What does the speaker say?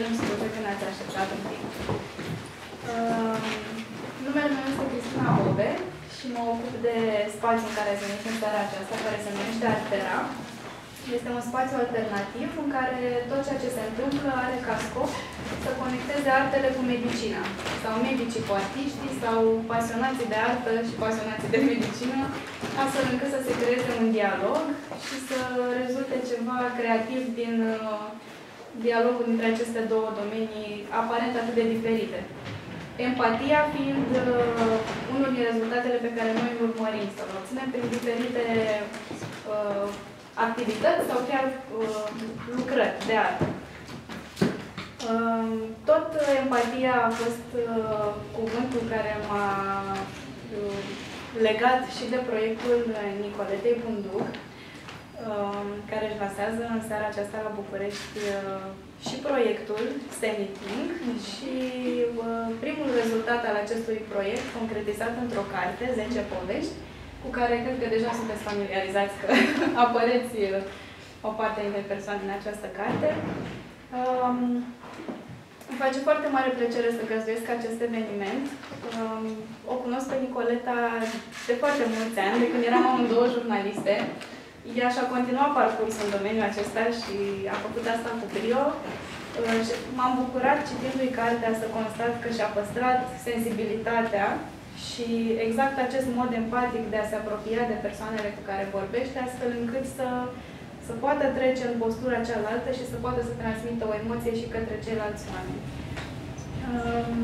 cerem scuze că ne-ați așteptat un pic. Uh, numele meu este Cristina Obe și mă ocup de spațiul în care ați venit în seara aceasta, care se numește Altera. Este un spațiu alternativ în care tot ceea ce se întâmplă are ca scop să conecteze artele cu medicina. Sau medicii cu artiștii, sau pasionații de artă și pasionații de medicină, astfel încât să se creeze un dialog și să rezulte ceva creativ din uh, dialogul dintre aceste două domenii aparent atât de diferite. Empatia fiind uh, unul din rezultatele pe care noi îl urmărim, să obținem prin diferite uh, activități sau chiar uh, lucrări de artă. Uh, tot empatia a fost uh, cuvântul care m-a uh, legat și de proiectul Nicoletei Bunduc, uh, care își lasează în seara aceasta la București uh, și proiectul Semiting și uh, primul rezultat al acestui proiect concretizat într-o carte, 10 povești, cu care cred că deja sunteți familiarizați că apăreți uh, o parte dintre persoane în această carte. Um, îmi face foarte mare plăcere să găzduiesc acest eveniment. Um, o cunosc pe Nicoleta de foarte mulți ani, de când eram amândouă jurnaliste. Ea și-a continuat parcursul în domeniul acesta și a făcut asta cu brio. Uh, M-am bucurat citindu-i cartea să constat că și-a păstrat sensibilitatea și exact acest mod empatic de a se apropia de persoanele cu care vorbește, astfel încât să, să poată trece în postura cealaltă și să poată să transmită o emoție și către ceilalți oameni. Um,